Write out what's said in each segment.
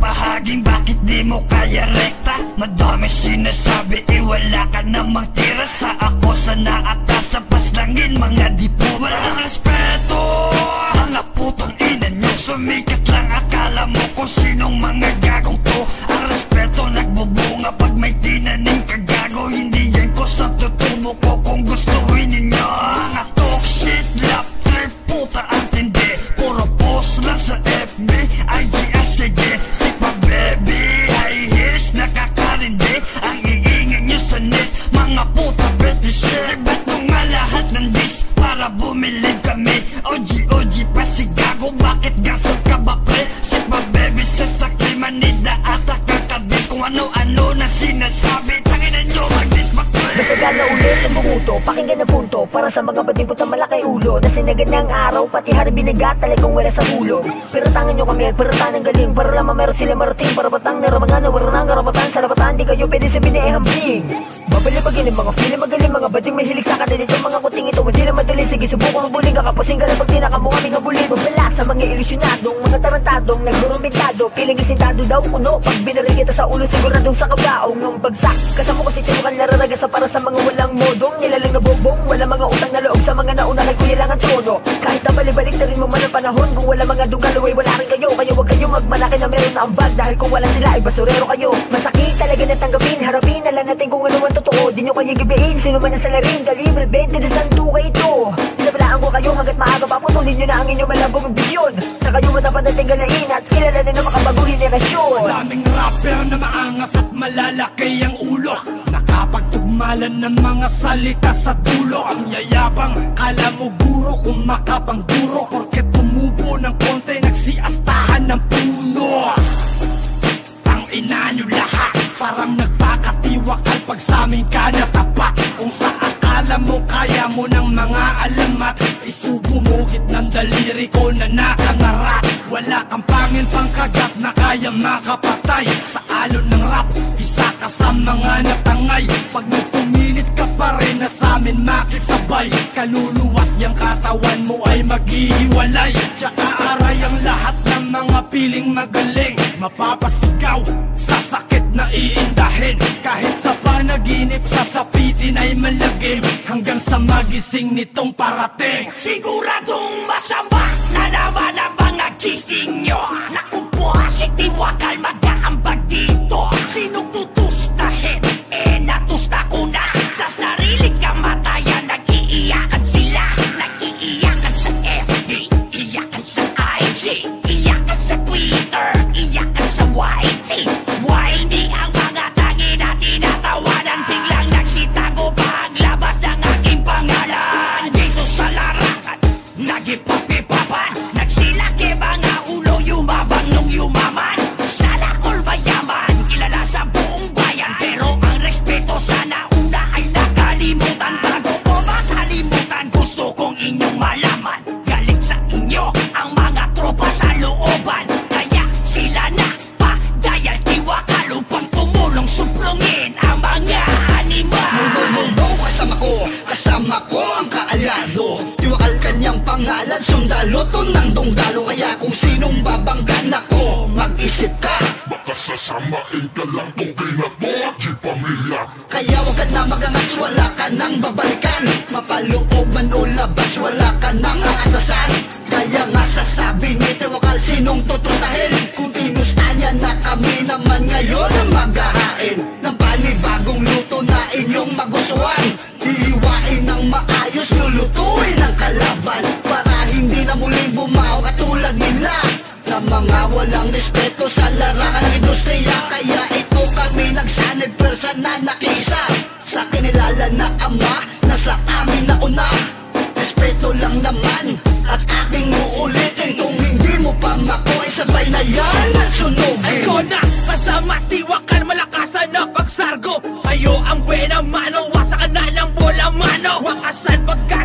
Bakit di mo kaya rekta? Madami sinasabi eh wala ka namang tira Sa ako sa naatasan paslangin mga dipo Walang respeto Mga shit Ba't mo nga lahat ng dish para bumili kami OG, OG pa si Gago, bakit gasol ka ba pre? Si pa baby, sa sakli manida ata kakadis Kung ano-ano na sinasabi, Nasaga na ulit ang bumuto, pakinggan ang punto Para sa mga badibot na malaki ulo. Nasinagan na ang araw, pati harap binagat Talagang wala sa ulo. Pero tangan nyo kami, pero tanang galing. Para lamang meron sila marating Para batang naramangan, nawara ng karapatan Sa labatan, di kayo pwede sabihin na ihambing Babalibagin ang mga feeling magaling Mga bading may hilig sa kanila dito Mga kuting ito, hindi na madali. Sige, subukan buling Kakapusing ka lang pag tinaka mo aming habulin. Babala sa mga ilusyonadong Mga tarantadong Nagburumbintado, piling isintado daw kuno Pag binarin kita sa ulo, siguradong sa kabaong Ng bagsak, kasama ko si Tinukan Nararagasa para sa mga walang modong. Nilalang na bobong, wala mga utang na loob Sa mga nauna kay kuya lang ang trono. Kahit na balibalik na rin mo man ang panahon Kung wala mga dugalaway, wala rin kayo. Kaya huwag kayo magmalaki na meron na ambag Dahil kung wala sila, ay basurero kayo. Masakit talaga na tanggapin, harapin Alam natin kung ano ang totoo. Di nyo kaya gibiin, sino man ang salarin Kalibre 20 dos ng duka ito Putulin nyo na ang inyong malabong ambisyon Sa kayo matapad na tinggalain At kilala na ng makabagong henerasyon. Daming rapper na maangas at malalaki ang ulo. Nakapagtugmalan ng mga salita sa dulo. Ang yayabang, kala mo guro kung makapang duro Porke tumubo ng konti, nagsiastahan ng puno. Ang ina nyo lahat, parang nagpakatiwakal Pag sa amin ka natapat Kung sa akala mo kaya mo ng mga alamat ko na nakangarat Wala kang pangin pangkagat na kaya makapatay. Sa alon ng rap, isa ka sa mga natangay. Pag nagpumilit ka pa rin na sa amin makisabay. Kaluluwat yung katawan mo ay maghihiwalay. Tsaka aray ang lahat ng mga piling magaling. Mapapasigaw sa sakit na iindahin sa magising nitong parating. Siguradong masama na naman ang mga gising nyo. Naku po, si Tiwakal mag-aambag dito. Sinong tutustahin? Eh, natusta ko na. Sa sarili kamatayan Nag-iiyakan sila. Nag-iiyakan sa FB Iyakan sa IG Iyakan sa Twitter Iyakan sa YT pangalan, sundalo to ng dungdalo Kaya kung sinong babanggan ako, mag-isip ka. Baka sasamain ka lang tong pinato Di pamilya. Kaya wag ka na magangas, wala ka nang babalikan. Mapaloob man o labas, wala ka nang aatasan. Kaya nga sasabi ni Tiwakal, sinong tutusahin Kung tinusta niya na kami naman ngayon ang maghahain Ng walang respeto sa larangan ng industriya Kaya ito kami nagsanib persa na nakiisa Sa kinilala na ama na sa amin na una. Respeto lang naman at aking uulitin Kung hindi mo pa makuha sabay na yan at sunugin. Ikaw na, kasama tiwakal malakasan na pagsargo. Kayo ang buena mano, wasa ka na ng bola mano. Wakasan pagkahiba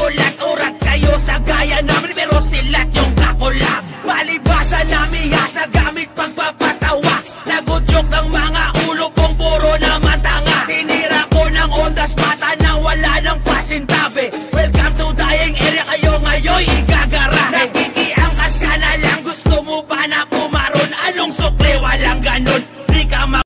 ba't kayo gulat, urat kayo sa gaya namin Pero silat yung